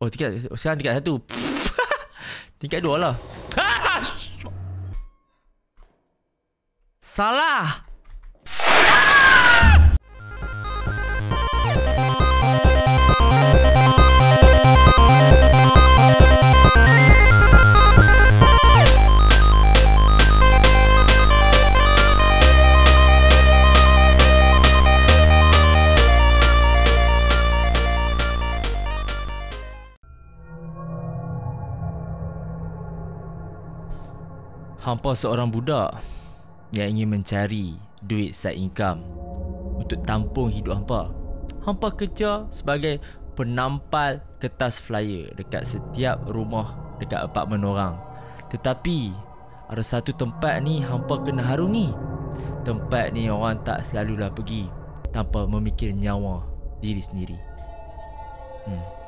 Oh tingkat Sekarang tingkat satu Tingkat dua lah ah! Salah Hampa seorang budak yang ingin mencari duit side income untuk tampung hidup hampa. Hampa kerja sebagai penampal kertas flyer dekat setiap rumah dekat apartmen orang. Tetapi ada satu tempat ni hampa kena harungi. Tempat ni orang tak selalulah pergi tanpa memikir nyawa diri sendiri. Hmm.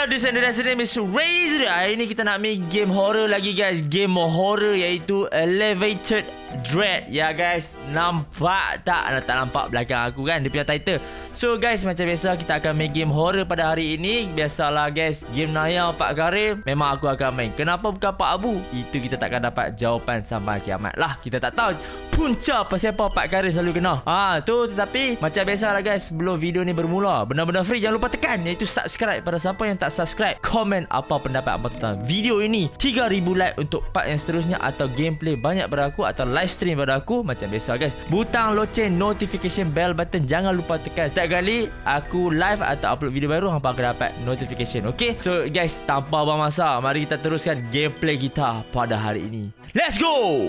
Hello and that name is Razor. Hari ni kita nak main game horror lagi guys. Game horror iaitu Elevated Dread. Ya guys. Nampak tak? Anda tak nampak belakang aku kan? Dia punya title. So guys macam biasa kita akan main game horror pada hari ini. Biasalah guys Game Naya Pak Karim Memang aku akan main. Kenapa bukan Pak Abu? Itu kita takkan dapat jawapan sampai kiamat lah. Kita tak tahu Punca apa Pak Karim selalu kena. Ah tu tetapi Macam biasalah guys Sebelum video ni bermula Benar-benar free Jangan lupa tekan Iaitu subscribe pada siapa yang tak subscribe Komen apa pendapat apa tentang video ini. 3000 like untuk part yang seterusnya Atau gameplay banyak pada aku Atau live stream pada aku Macam biasa guys. Butang loceng notification bell button. Jangan lupa tekan Setiap kali aku live atau upload video baru Hampa akan dapat notification Okay So guys tanpa buang masa Mari kita teruskan gameplay kita pada hari ini. Let's go!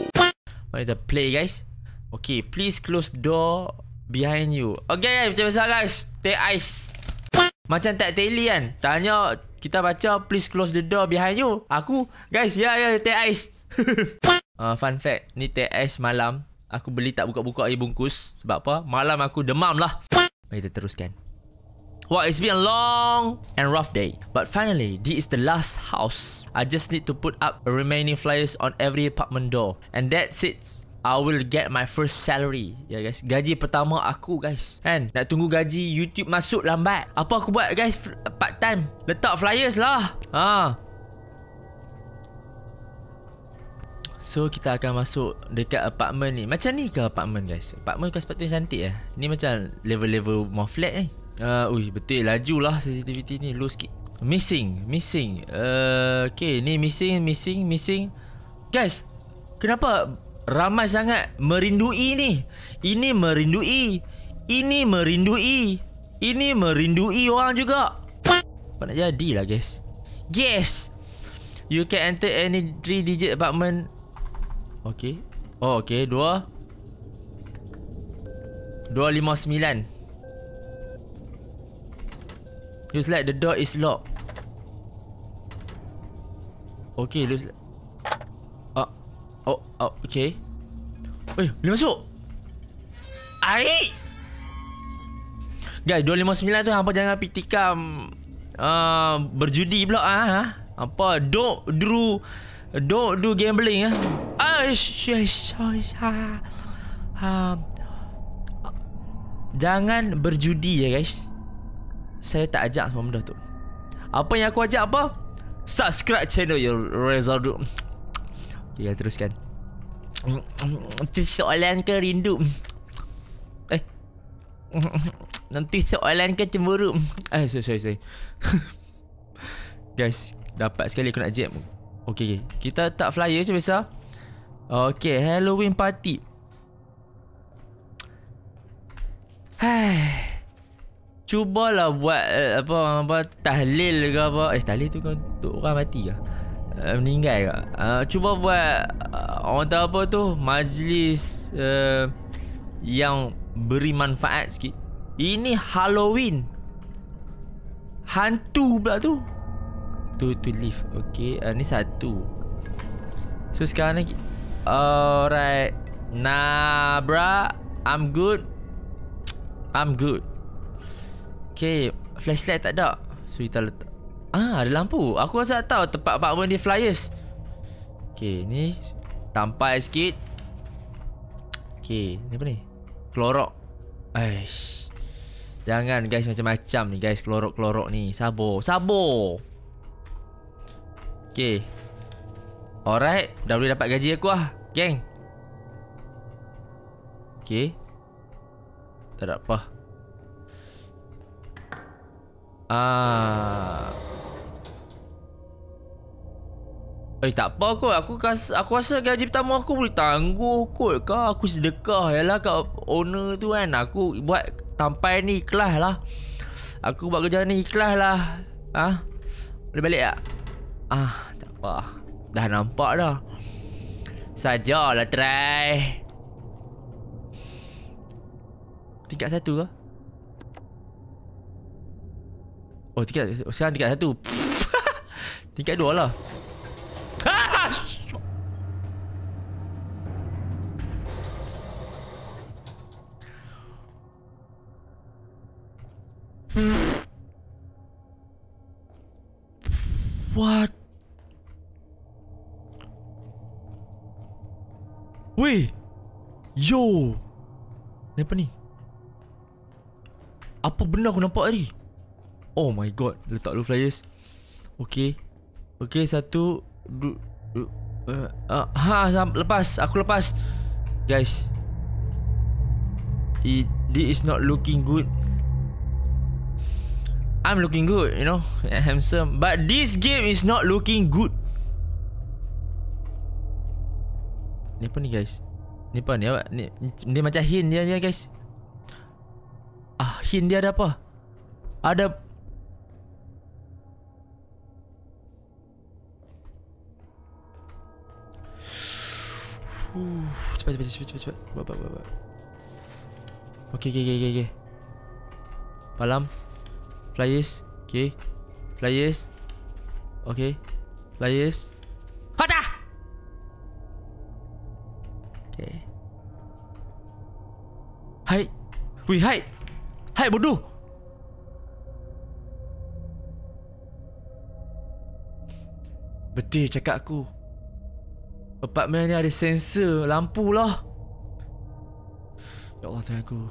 Mari kita play guys. Okay please close door behind you. Okay guys macam biasa guys. Take ice macam tak teli kan? Tanya Kita baca Please close the door behind you. Aku Guys ya ya Teh ais uh, Fun fact Ni ais malam Aku beli tak buka-buka air bungkus. Sebab apa? Malam aku demam lah. Mari kita teruskan. Well, it's been a long and rough day. But finally, this is the last house. I just need to put up remaining flyers on every apartment door. And that's it. I will get my first salary. Ya yeah, guys. Gaji pertama aku guys. Kan Nak tunggu gaji YouTube masuk lambat. Apa aku buat guys? Part time. Letak flyers lah. Ha So kita akan masuk Dekat apartment ni Macam ni ke apartment guys Apartment kan sepatutnya cantik eh Ni macam level-level More flat ni uh, Ui betul laju lah Sensitivity ni low sikit Missing Missing uh, Okay ni missing Missing Missing Guys Kenapa ramai sangat merindui ni. Ini merindui. Ini merindui. Ini merindui orang juga. Apa nak jadilah guys. Guess. You can enter any 3 digit apartment. Okay. Oh okay. Dua. Dua lima sembilan. Looks like the door is locked. Okay, looks like Oh, oh, okay. Eh, boleh masuk? Aik! Guys, 259 tu hampa jangan pergi tikam uh, berjudi pula ah. Apa? Don't do don't do gambling ah. Ah, shush, shush. Um, jangan berjudi ya guys. Saya tak ajak semua benda tu. Apa yang aku ajak apa? Subscribe channel your result. Okay, teruskan. Nanti soalan ke rindu? Eh. Nanti soalan ke cemburu? Eh, sorry, sorry, sorry. Guys, dapat sekali aku nak jam. Okay, okay. Kita tak flyer macam biasa. Okay, Halloween party. Hai. Cubalah buat uh, apa apa tahlil ke apa. Eh, tahlil tu kan untuk orang mati ke? uh, meninggal ke? Uh, cuba buat uh, orang tahu apa tu majlis uh, yang beri manfaat sikit. Ini Halloween. Hantu pula tu. Tu tu live. Okey, uh, ni satu. So sekarang ni alright. Nah, bra, I'm good. I'm good. Okay, flashlight tak ada. So kita letak Ah, ada lampu. Aku rasa tak tahu tempat apartment ni flyers. Okay, ni tampai sikit. Okay, ni apa ni? Klorok. Aish. Jangan guys macam-macam ni guys klorok-klorok ni. Sabar, sabar. Okay. Alright. Dah boleh dapat gaji aku lah. Geng. Okay. Tak ada apa. Ah. Eh tak apa kot Aku rasa, aku rasa gaji pertama aku boleh tangguh kot kau Aku sedekah Yalah kat owner tu kan Aku buat sampai ni ikhlas lah Aku buat kerja ni ikhlas lah Ha? Boleh balik tak? Ah, tak apa Dah nampak dah Sajalah try Tingkat satu ke? Oh tingkat Sekarang tingkat satu Tingkat dua lah What? Yo. Ni apa ni? Apa benda aku nampak tadi? Oh my god Letak dulu flyers. Okay Okay satu du, du, uh, uh, Ha lepas Aku lepas. Guys. It, This is not looking good. I'm looking good You know Handsome. But this game is not looking good. Apa ni guys Ni apa ni awak ni, ni macam hint dia dia guys Ah hint dia ada apa Ada Uh, cepat cepat cepat cepat cepat. Buat buat. buat. Okey okey okey okey. Okay. Palam. Flyers. Okay. Flyers. Okay. Flyers. Wih, hai. Hai bodoh. Betul cakap aku. Apartment ni ada sensor lampu lah. Ya Allah Tuhan aku.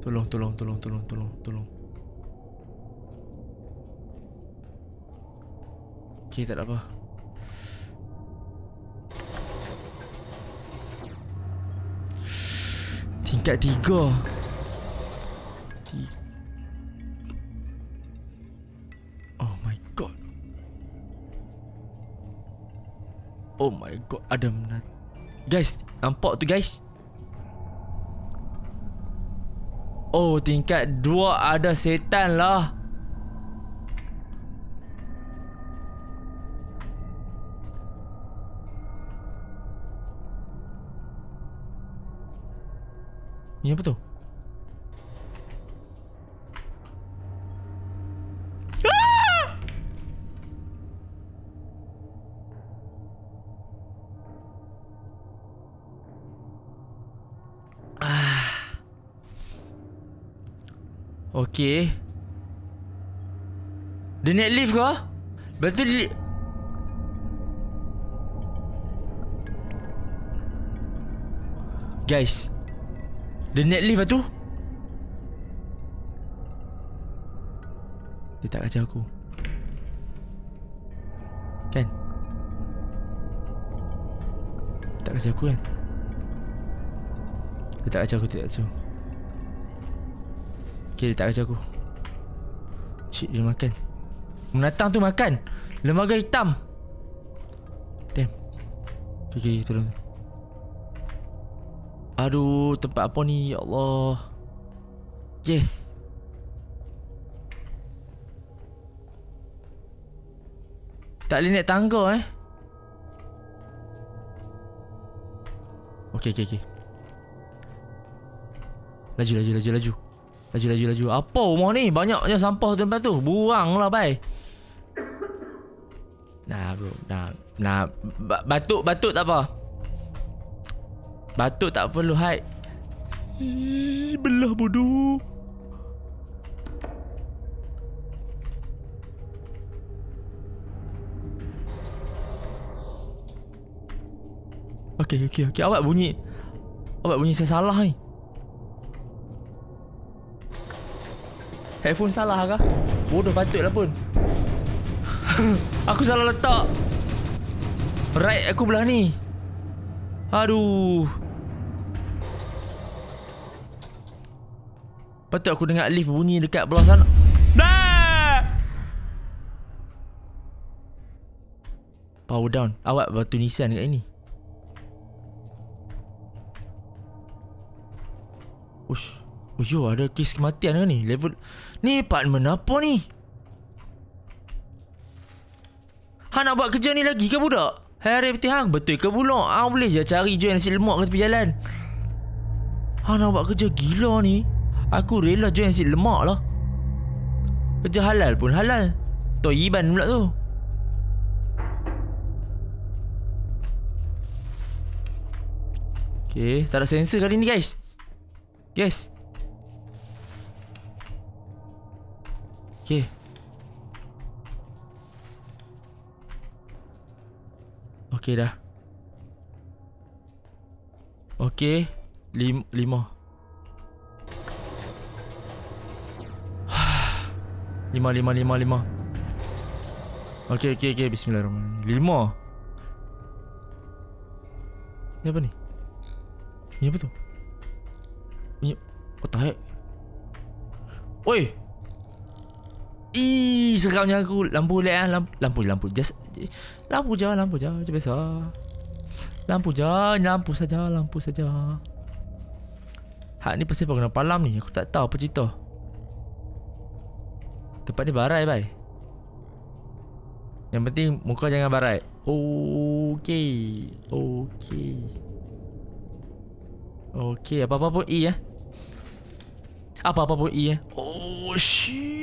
Tolong, tolong, tolong, tolong, tolong, tolong. Okay, tak ada apa. Tingkat tiga. Oh my god. Adam Guys Nampak tu guys? Oh tingkat dua ada setan lah Ni apa tu? Okay Dia naik lift ke? Betul dia Guys Dia naik lift lah tu. Dia tak kacau aku. Kan? Tak kacau aku kan? Dia tak kacau aku Dia tak kacau. Okay dia tak kacau aku. Cik dia makan. Menatang tu makan. Lembaga hitam. Damn. Okay okay tolong Aduh tempat apa ni? Ya Allah. Yes. Tak boleh naik tangga eh? Okay okay okay Laju laju laju laju. Laju laju laju. Apa rumah ni? Banyaknya sampah tempat tu. Buang lah bay Nah bro. Nah Nah. Batuk batuk tak apa Batuk tak perlu hide Ih, Belah bodoh Okay, okay, okay. Awak bunyi. Awak bunyi saya salah ni. Headphone salah kah? Bodoh patutlah pun. aku salah letak. Right aku belah ni. Aduh. Patut aku dengar lift bunyi dekat belah sana. Dah! Power down. Awak batu nisan dekat ni. Ush. Ush, yo, ada kes kematian ke ni? Level... Ni apartment apa ni? Ha nak buat kerja ni lagi ke budak? Hari betul hang betul ke pula? Ah boleh je cari jual nasi lemak kat tepi jalan. Ha nak buat kerja gila ni. Aku rela jual nasi lemak lah. Kerja halal pun halal. Toyiban pula tu. Okay, tak ada sensor kali ni guys. Guys. Okay. Okay dah. Okay. Lim lima. Lima, lima, lima, lima. Okay, okay, okay. Bismillahirrahmanirrahim. Lima. Ni apa ni? Ni apa tu? Ni What the heck? Oi! Ih, seramnya aku lampu led ah, lampu lampu lampu just lampu je, lampu je, je biasa. Lampu je, lampu saja, lampu saja. Hak ni pasal apa kena palam ni? Aku tak tahu apa cerita. Tempat ni barai, bai. Yang penting muka jangan barai. Okey. Okey. Okey, apa-apa pun E eh. Apa-apa pun E eh. Oh shit.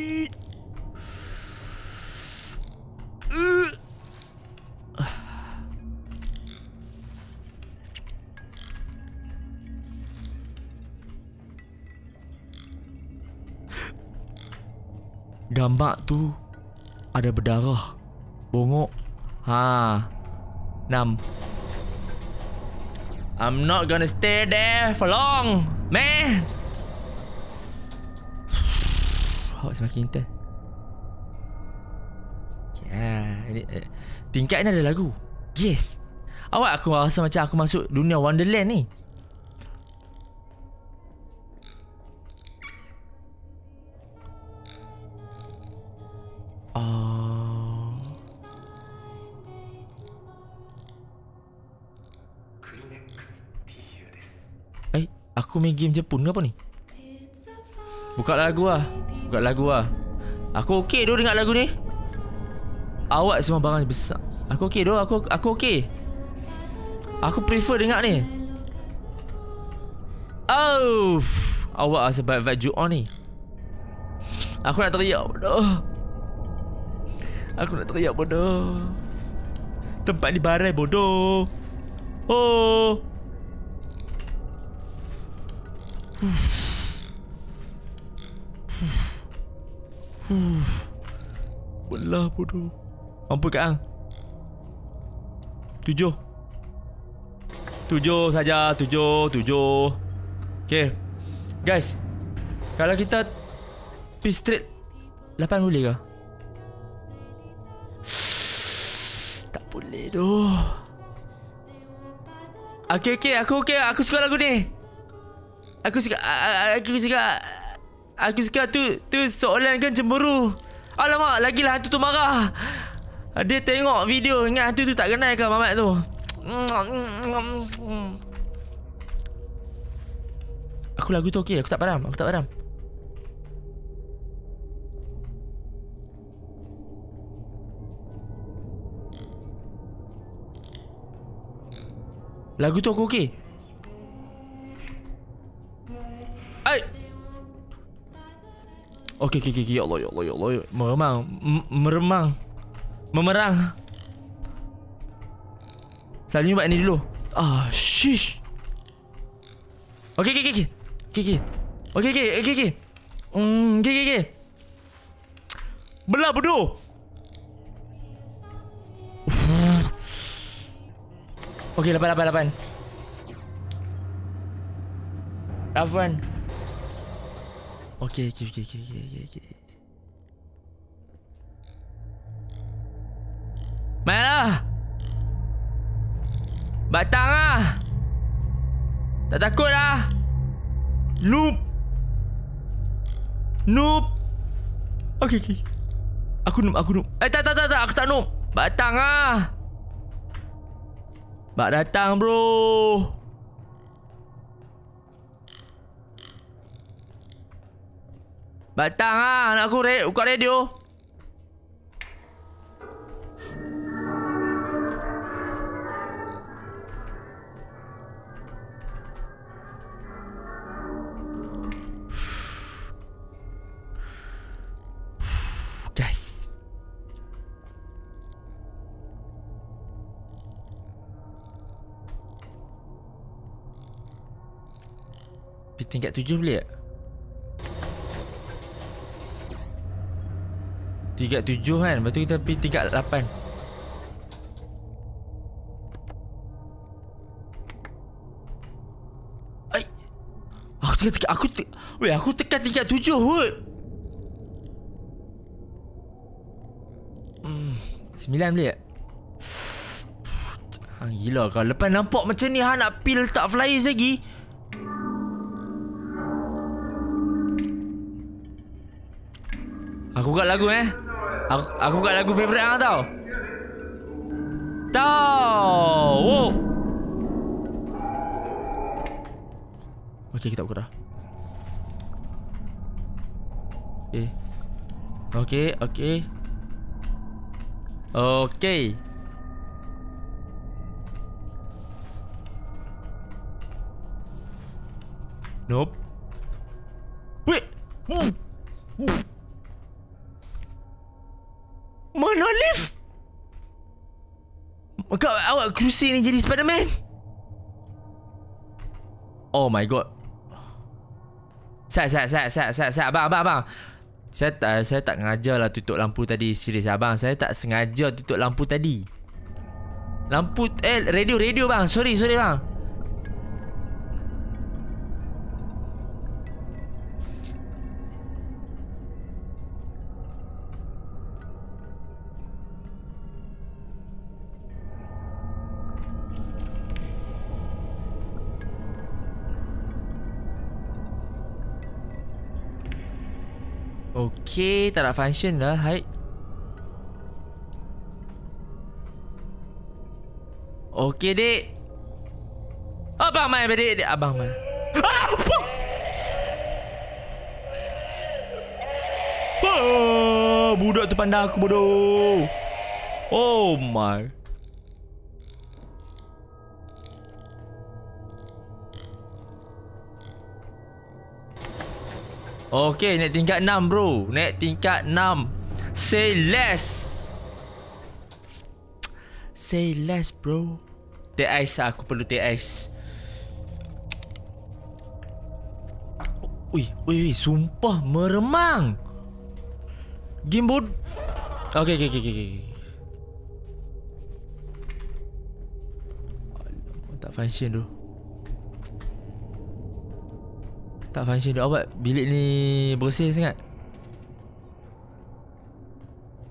Gambar tu ada berdarah. Bongok. Ha. Enam. I'm not gonna stay there for long, man. Awak semakin intense. Yeah, ini, eh, tingkat ni ada lagu. Yes. Awak aku rasa macam aku masuk dunia Wonderland ni. Aku main game Jepun ke apa ni? Buka lagu lah. Buka lagu lah. Aku okey doh dengar lagu ni. Awak semua barang besar. Aku okey doh, aku aku okey. Aku prefer dengar ni. Oh, awak rasa vibe vibe on ni. Aku nak teriak bodoh. Aku nak teriak bodoh. Tempat ni barai bodoh. Oh. Belah bodoh. Mampu kat hang. Tujuh. Tujuh saja, tujuh, tujuh. Okay. Guys. Kalau kita pergi straight lapan boleh ke? Tak boleh doh. Okay, okay. Aku okay. Aku suka lagu ni. Aku suka aku suka aku suka tu tu soalan kan cemburu. Alamak, lagilah hantu tu marah. Dia tengok video ingat hantu tu tak kenal ke mamat tu. Aku lagu tu okey, aku tak padam, aku tak padam. Lagu tu aku okey. Okey okey okey ya Allah ya Allah ya Allah. Meremang meremang. Memerang. Selalunya buat ni dulu. Ah, shish. Okey okey okey. Okey okey. Okey okey okey okey. Hmm, okey okey okey. Belah bodoh. Okey, lapan lapan lapan. Lapan. Okay, okay, okay, okay, okay, okay. Mainlah! Batang lah! Tak takut lah! Noob! Noob! Okay, okay. Aku noob, aku noob. Eh, tak, tak, tak, tak. Aku tak noob. Batang lah! Bak datang, bro! Batang lah! Nak aku re buka radio. Tingkat tujuh boleh tak? Tingkat tujuh kan? Lepas tu kita pergi tingkat lapan. Aku tekan tingkat Aku te Weh aku tekan tingkat tujuh kot Hmm Sembilan boleh tak? Ha, gila kau. Lepas nampak macam ni Ha nak pil tak flyers lagi. Aku buka lagu eh Aku, aku buka lagu favourite hang tau. Tau. Oh. Okay kita buka dah. Okay Okay Okay Okay Nope. Wait. Mana lift? Maka awak kerusi ni jadi Spiderman? Oh my god. Sat, sat, sat, sat, sat, sat. Abang, abang, abang. Saya tak, saya tak ngajar lah tutup lampu tadi. Serius, abang. Saya tak sengaja tutup lampu tadi. Lampu, eh, radio, radio, bang. Sorry, sorry, bang. Okay, tak nak function lah. Okay, dek. Abang main, dek. dek. Abang main. Ah? Ah, budak tu pandang aku bodoh. Oh my. Okay, naik tingkat 6 bro. Naik tingkat 6. Say less. Say less bro. Teh ais lah. Aku perlu teh ais. Ui, ui, ui. Sumpah meremang. Game board. Okay, okay, okay. okay. Alamak, tak function tu. Tak function dia awak bilik ni bersih sangat.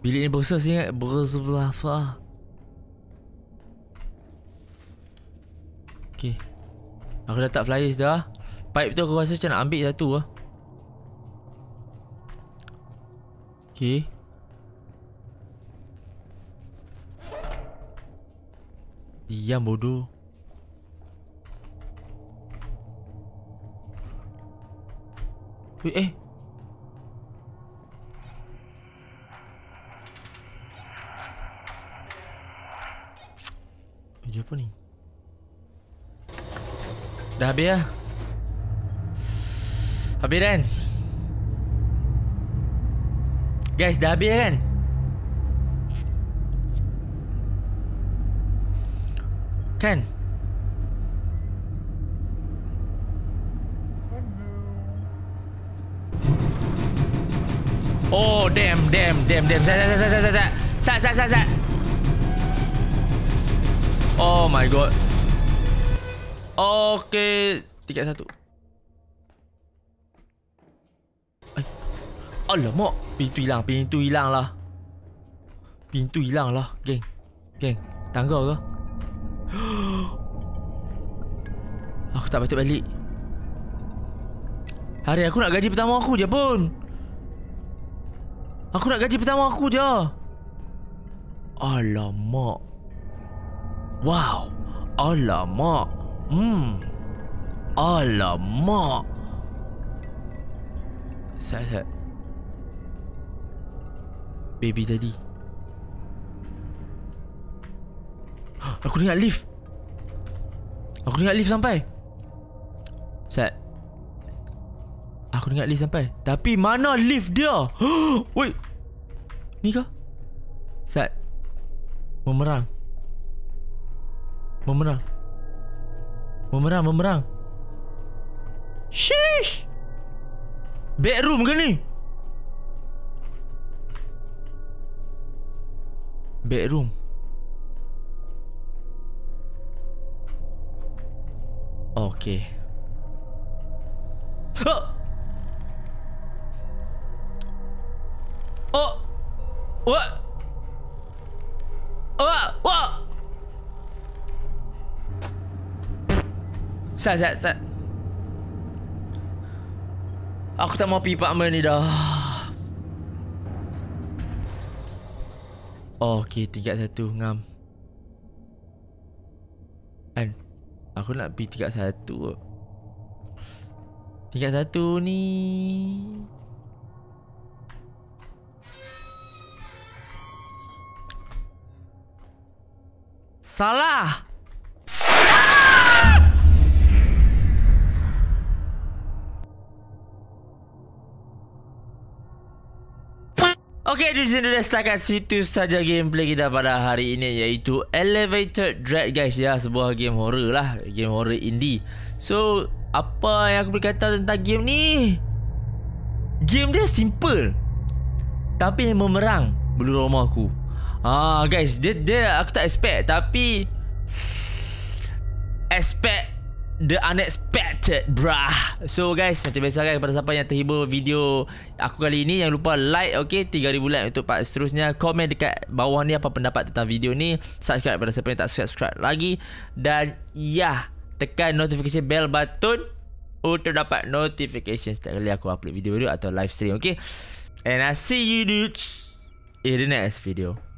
Bilik ni bersih sangat bersebelah sah. Okey. Aku dah tak flyers dah. Pipe tu aku rasa macam nak ambil satu lah. Okey. Diam bodoh. Eh. Dia apa ni? Dah habis lah. Habis kan? Guys, dah habis kan? Kan? Oh damn damn damn damn. Sat sat sat sat sat Sat sat sat sat Oh my god. Okay. Tiket satu. Alamak. Pintu hilang Pintu hilang lah. Pintu hilang lah. Geng Geng. Tangga ke? Aku tak patut balik. Hari aku nak gaji pertama aku je pun Aku nak gaji pertama aku je. Alamak. Wow. Alamak. Hmm. Alamak. Sat, sat Baby tadi Aku dengar lift. Aku dengar lift sampai. Sat Aku dengar lift sampai. Tapi mana lift dia? Woi. Ni kah? Sat. Memerang. Memerang. Memerang Memerang. Sheesh. Bedroom ke ni? Bedroom. Okay. Oh What? What? What? Sat sat sat. Aku tak mau pergi apartment ni dah. Oh, okay, tingkat satu ngam. Kan? Aku nak pergi tingkat satu. Tingkat satu ni Salah Okay, di sini dah setakat situ saja gameplay kita pada hari ini iaitu Elevator Dread guys ya, sebuah game horror lah, game horror indie. So, apa yang aku boleh kata tentang game ni? Game dia simple. Tapi memerang bulu roma aku. Ah guys, dia dia aku tak expect tapi expect the unexpected brah. So guys, macam biasa kan kepada siapa yang terhibur video aku kali ini jangan lupa like okey 3000 like untuk part seterusnya. Komen dekat bawah ni apa pendapat tentang video ni. Subscribe kepada siapa yang tak subscribe lagi dan ya, tekan notification bell button untuk dapat notification setiap kali aku upload video-video atau live stream okey. And I see you dudes in the next video.